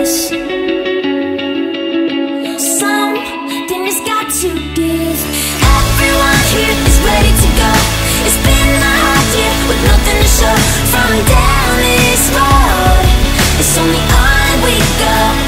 Something has got to give. Everyone here is ready to go. It's been with nothing to show. From down this road It's only on we go.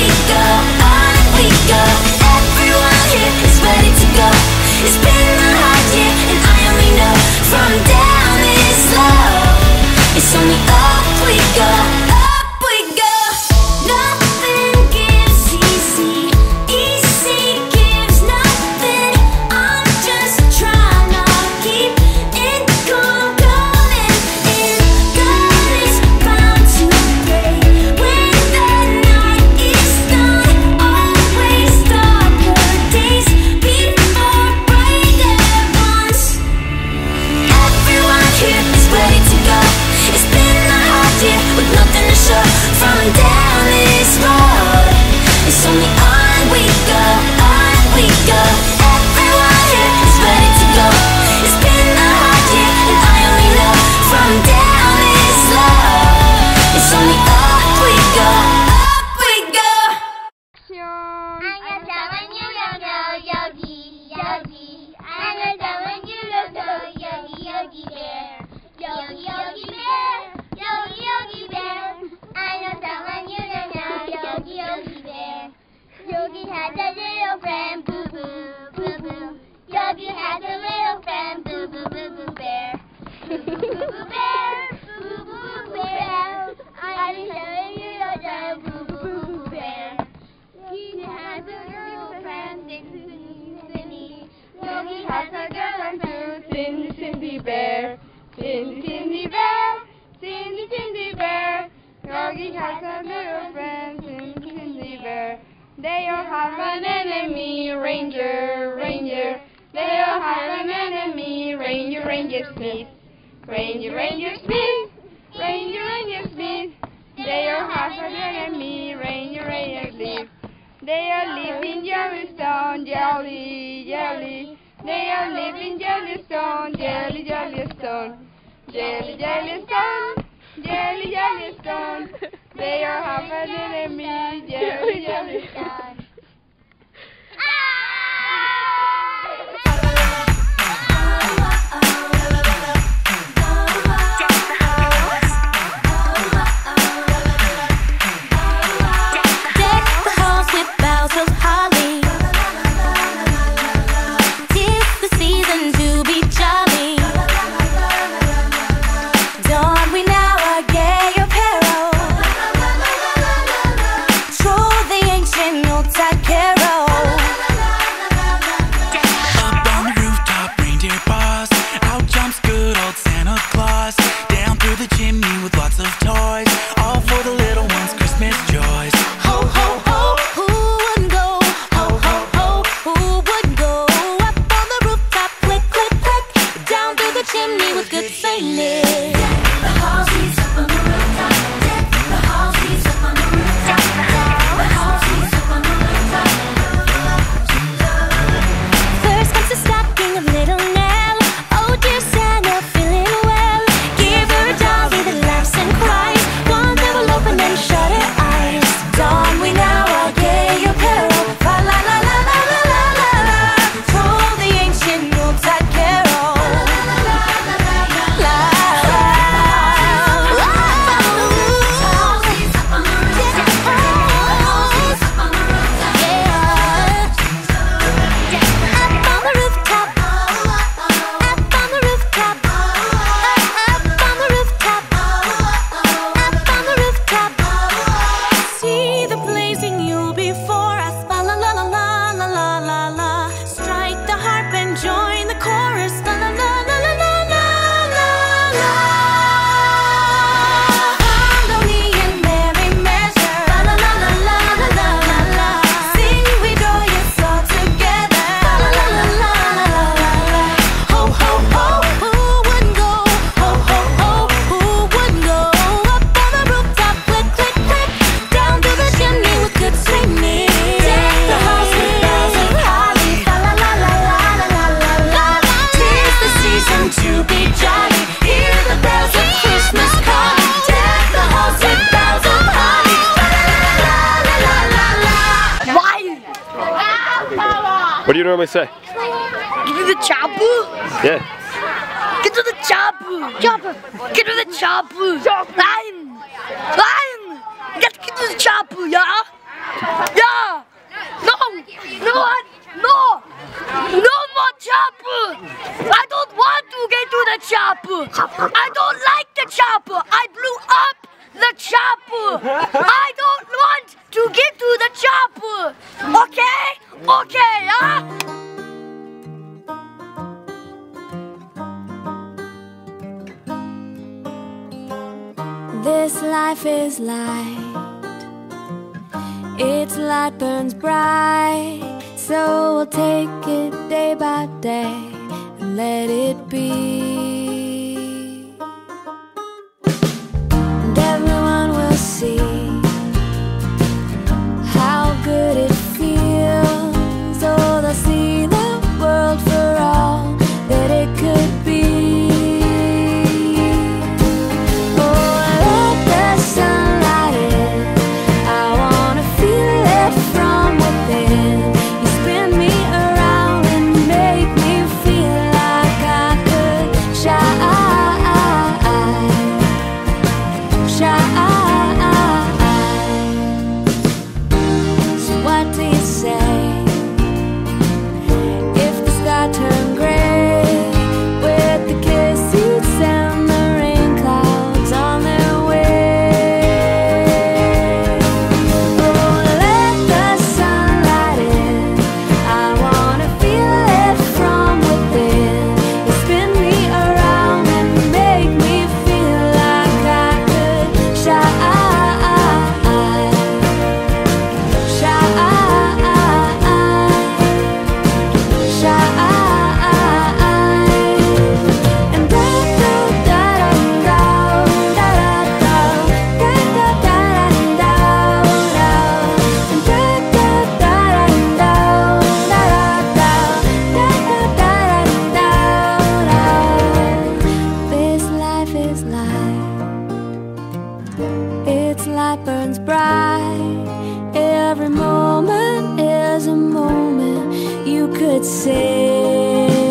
go, on and we go. Everyone here is ready to go. It's been Has a little friend, boo boo, boo boo. Yogi has a little friend, boo boo, boo boo bear. Boo boo, boo bear, boo boo, boo bear. I will show you your dog, boo boo, boo bear. He has a girlfriend, Cindy, Cindy. Yogi has a girlfriend, Cindy, Cindy Bear. Cindy, Cindy Bear. Cindy, Cindy Bear. Yogi has a Bear. They all have an enemy, Ranger, Ranger. They all have an enemy, Ranger, Ranger Smith. Ranger, Ranger Smith. Ranger, Ranger Smith. They all have an enemy, Ranger, Ranger Smith. They all live in Jellystone, jelly, jelly. They all live in Jellystone, jelly, Jellystone. Jelly, Jellystone, jelly, Jellystone. They are half an enemy. Yeah, yeah. What do you normally say? Give me the chopper. Yeah. Get to the chopper. Chopper. Get to the chopper. Lion. Lion. Get, get to the chopper, yeah? Yeah. No. No what? No. No more chopper. I don't want to get to the chopper. I don't like the chopper. I blew up the chopper. I don't want to get to the chopper. Okay? Okay, This life is light. Its light burns bright. So we'll take it day by day and let it be. Its light burns bright. Every moment is a moment you could say.